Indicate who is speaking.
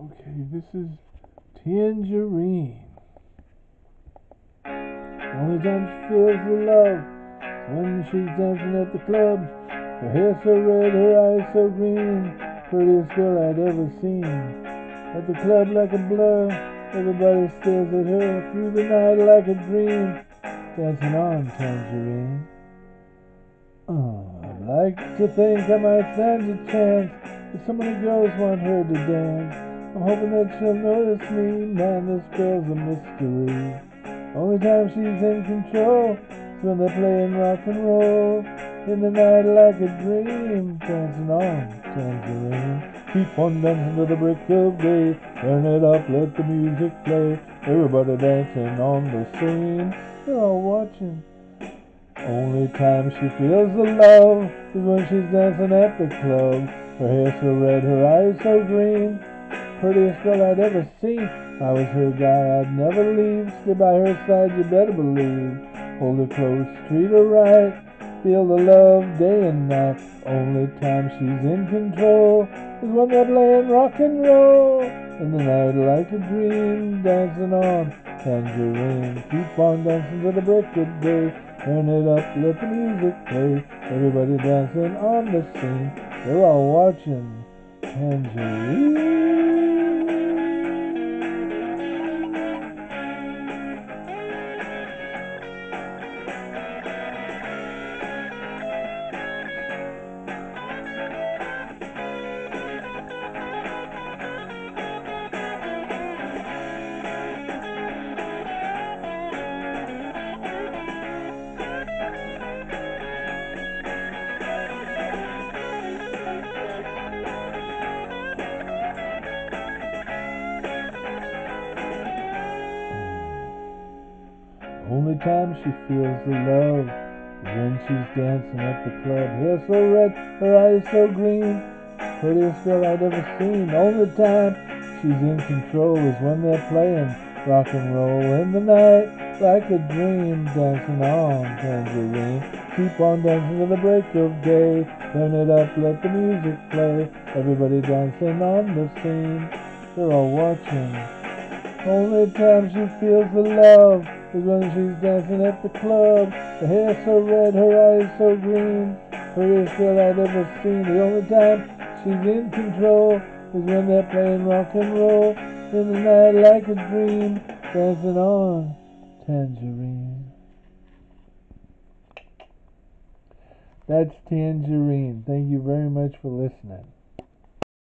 Speaker 1: Okay, this is Tangerine. The only time she feels the love when she's dancing at the club. Her hair so red, her eyes so green. Prettiest girl I'd ever seen. At the club like a blur, everybody stares at her through the night like a dream. Dancing on Tangerine. Oh, I'd like to think I might stand a chance if so many girls want her to dance. I'm hoping that she'll notice me. Man, this girl's a mystery. Only time she's in control is when they're playing rock and roll. In the night like a dream, dancing on tangerine. Keep on dancing to the break of day. Turn it up, let the music play. Everybody dancing on the scene. They're all watching. Only time she feels the love is when she's dancing at the club. Her hair so red, her eyes so green prettiest girl I'd ever seen. I was her guy, I'd never leave. Stay by her side, you better believe. Hold her close, treat her right. Feel the love day and night. Only time she's in control is when they're playing rock and roll. In the night, like a dream, dancing on tangerine. Keep on dancing to the break of day. Turn it up, let the music play. Everybody dancing on the scene. They're all watching tangerine. Only time she feels the love is when she's dancing at the club. Hair so red, her eyes so green. Prettiest girl I'd ever seen. Only time she's in control is when they're playing rock and roll in the night like a dream. Dancing on tangerine. Keep on dancing to the break of day. Turn it up, let the music play. Everybody dancing on the scene. They're all watching. Only time she feels the love is when she's dancing at the club. Her hair so red, her eyes so green. Prettiest girl I'd ever seen. The only time she's in control is when they're playing rock and roll. In the night like a dream, dancing on tangerine. That's tangerine. Thank you very much for listening.